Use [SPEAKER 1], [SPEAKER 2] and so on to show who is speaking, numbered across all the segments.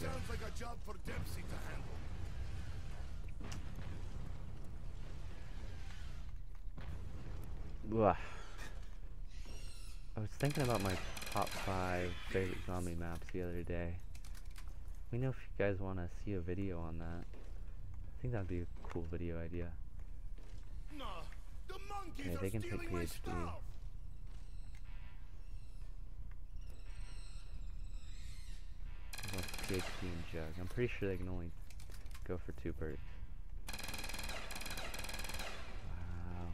[SPEAKER 1] go.
[SPEAKER 2] sounds like a job for Dempsey to handle.
[SPEAKER 1] Ugh. I was thinking about my top five favorite zombie maps the other day. Let me know if you guys want to see a video on that. I think that'd be a cool video idea.
[SPEAKER 2] No, the monkeys
[SPEAKER 1] Okay,
[SPEAKER 2] are
[SPEAKER 1] they can take PhD.
[SPEAKER 2] Stuff.
[SPEAKER 1] And Jug. I'm pretty sure they can only go for two birds. Wow.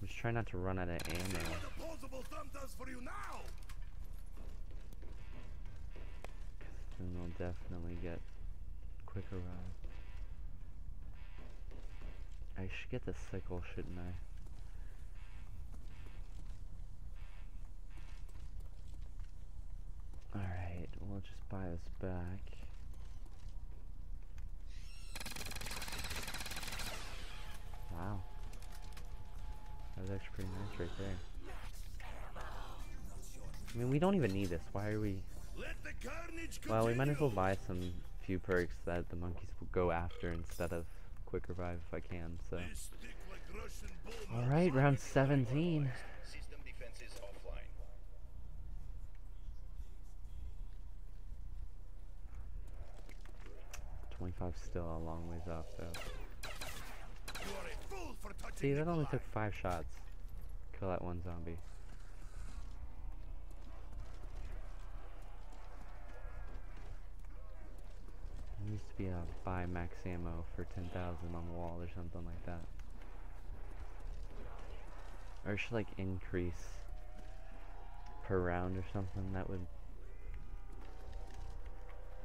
[SPEAKER 1] I'm just trying not to run out of ammo.
[SPEAKER 2] what the posable thumb does for you now.
[SPEAKER 1] Then they'll definitely get quicker run. I should get the sickle, shouldn't I? We'll just buy us back. Wow. That was actually pretty nice right there. I mean, we don't even need this. Why are we... Well, we might as well buy some few perks that the monkeys will go after instead of quick revive if I can, so. Alright, round 17. Twenty-five still a long ways off, though. See, that only took five shots. Kill that one zombie. There needs to be a buy max ammo for 10,000 on the wall or something like that. Or should like increase per round or something. That would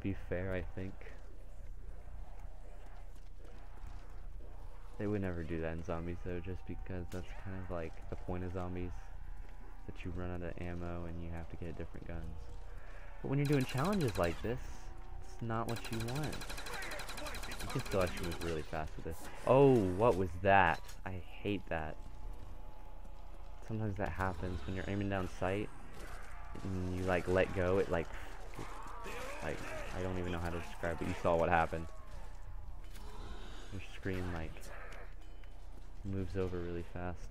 [SPEAKER 1] be fair, I think. They would never do that in zombies though, just because that's kind of like the point of zombies. That you run out of ammo and you have to get different guns. But when you're doing challenges like this, it's not what you want. You can still actually move really fast with this. Oh, what was that? I hate that. Sometimes that happens when you're aiming down sight and you like let go, it like, like, I don't even know how to describe it. You saw what happened. Your screen like moves over really fast.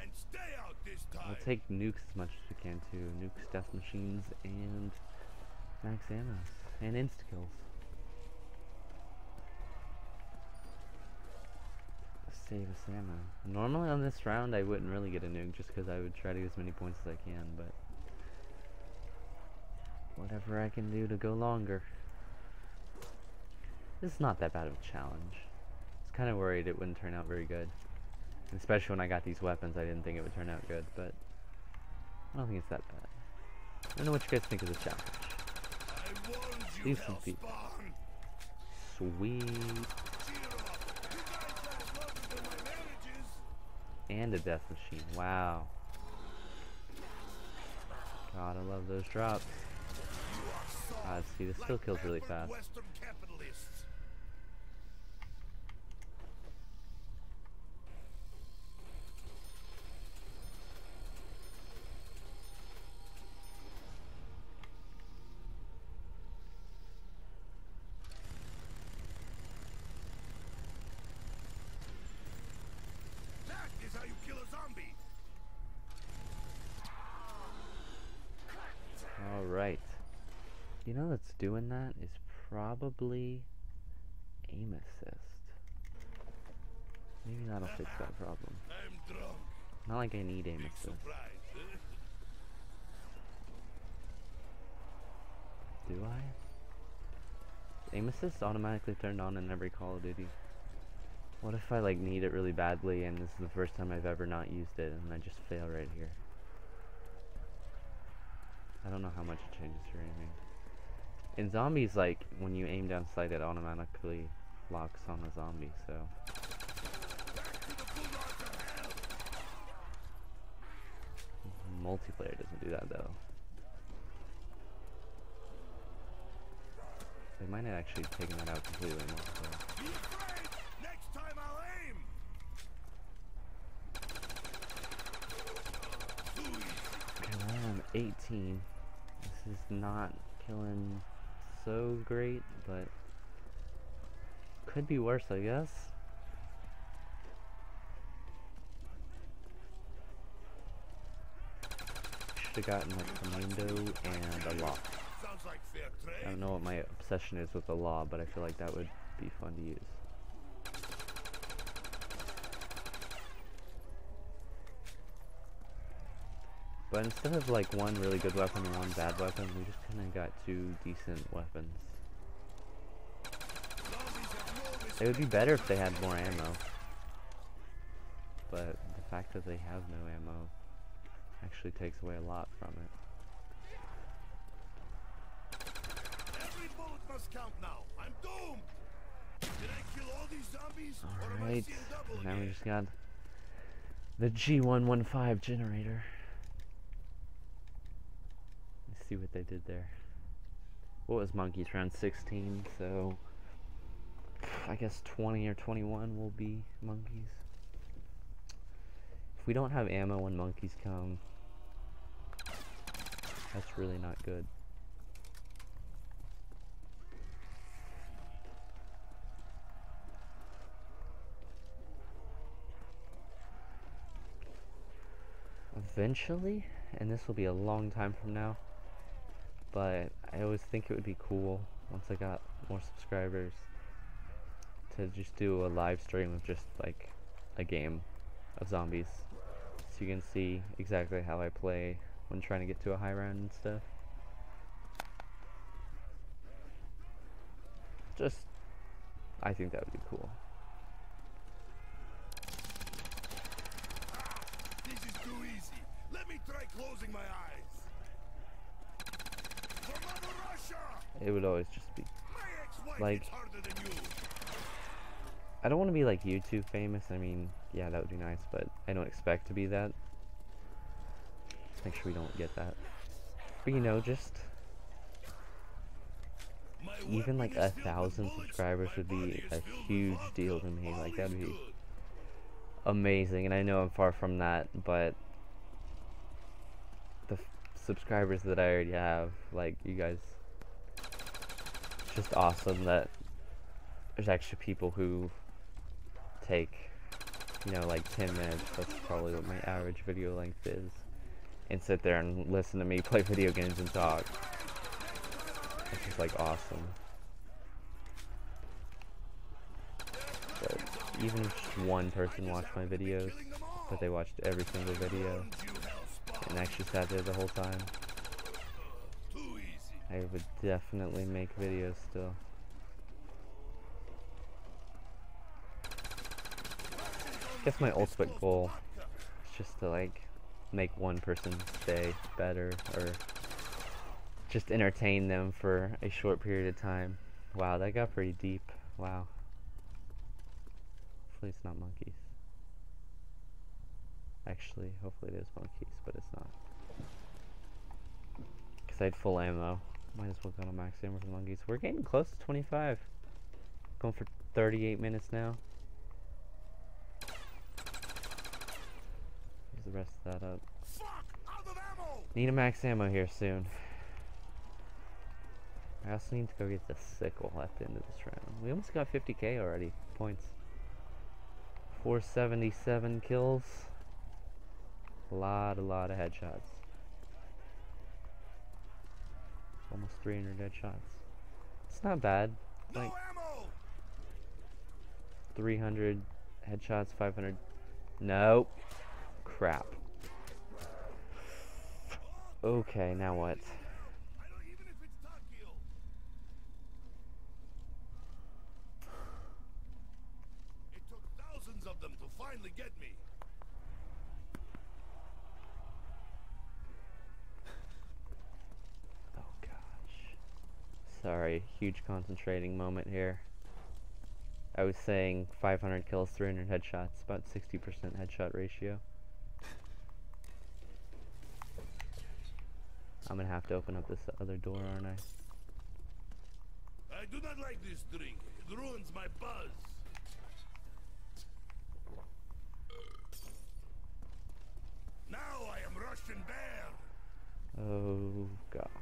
[SPEAKER 2] And stay out this time.
[SPEAKER 1] We'll take nukes as much as we can too. Nukes, death machines, and max ammo. And insta kills. Save us ammo. Normally on this round I wouldn't really get a nuke just because I would try to get as many points as I can, but whatever I can do to go longer. This is not that bad of a challenge. Kind of worried it wouldn't turn out very good. Especially when I got these weapons, I didn't think it would turn out good, but I don't think it's that bad. I don't know what you guys think of the challenge. Some feet. Sweet. And a death machine. Wow. God, I love those drops. God, see, this still kills really fast.
[SPEAKER 2] Western capitalists. That is how you kill a zombie.
[SPEAKER 1] Alright. You know that's doing that is probably aim assist. Maybe that'll fix that problem.
[SPEAKER 2] I'm drunk.
[SPEAKER 1] Not like I need aim assist.
[SPEAKER 2] eh?
[SPEAKER 1] Do I? Aim assist automatically turned on in every Call of Duty. What if I like need it really badly and this is the first time I've ever not used it and I just fail right here? I don't know how much it changes your aiming. In zombies, like when you aim down sight, it automatically locks on the zombie. So multiplayer doesn't do that though. They might have actually taken that out completely. in multiplayer.
[SPEAKER 2] Be afraid! Next time I'll aim! Fooey.
[SPEAKER 1] Okay, well, I'm 18. This is not killing so great, but could be worse, I guess. Should have gotten Commando and a law. I don't know what my obsession is with the law, but I feel like that would be fun to use. But instead of like one really good weapon and one bad weapon, we just kind of got two decent weapons.
[SPEAKER 2] Zombies have no
[SPEAKER 1] It would be better if they had more ammo. But the fact that they have no ammo actually takes away a lot from it.
[SPEAKER 2] Every bullet must count now. I'm doomed. Did I kill all these zombies? or am I
[SPEAKER 1] Alright,
[SPEAKER 2] seeing
[SPEAKER 1] now we just got the G115 generator. See what they did there. What was monkeys? Around 16, so I guess 20 or 21 will be monkeys. If we don't have ammo when monkeys come, that's really not good. eventually, and this will be a long time from now, but I always think it would be cool once I got more subscribers to just do a live stream of just like a game of zombies so you can see exactly how I play when trying to get to a high round and stuff. Just, I think that would be cool.
[SPEAKER 2] This is too easy. Let me try closing my eyes.
[SPEAKER 1] It would always just be Like-. I don't want to be like YouTube famous. I mean, yeah, that would be nice, but I don't expect to be that. Make sure we don't get that. But you know, just even like a thousand subscribers would be a huge deal to me. Like that'd be amazing, and I know I'm far from that, but subscribers that I already have, like you guys, it's just awesome that there's actually people who take, you know, like 10 minutes. That's probably what my average video length is, and sit there and listen to me play video games and talk. It's just like awesome. But even if just one person watched my videos, but they watched every single video and actually sat there the whole time, I would definitely make videos still. I guess my ultimate goal is just to like make one person's day better or just entertain them for a short period of time. Wow, that got pretty deep. Wow. Hopefully it's not monkeys. Actually, hopefully it is monkeys, but it's not. Because I had full ammo. Might as well go to max ammo for monkeys. We're getting close to 25. Going for 38 minutes now. Use the rest of that up.
[SPEAKER 2] Fuck! Out of ammo!
[SPEAKER 1] Need a max ammo here soon. I also need to go get the sickle at the end of this round. We almost got 50k already. Points. 477 kills. A lot, a lot of headshots. Almost 300 headshots. It's not bad. Like
[SPEAKER 2] ammo!
[SPEAKER 1] 300 headshots, 500. Nope. Crap. Okay, now what?
[SPEAKER 2] I don't even if it's Takeo. It took thousands of them to finally get me.
[SPEAKER 1] Oh gosh. Sorry, huge concentrating moment here. I was saying 500 kills, 300 headshots, about 60% headshot ratio. I'm gonna have to open up this other door, aren't I?
[SPEAKER 2] I do not like this drink. It ruins my buzz. Now I am Russian Bear.
[SPEAKER 1] Oh gosh.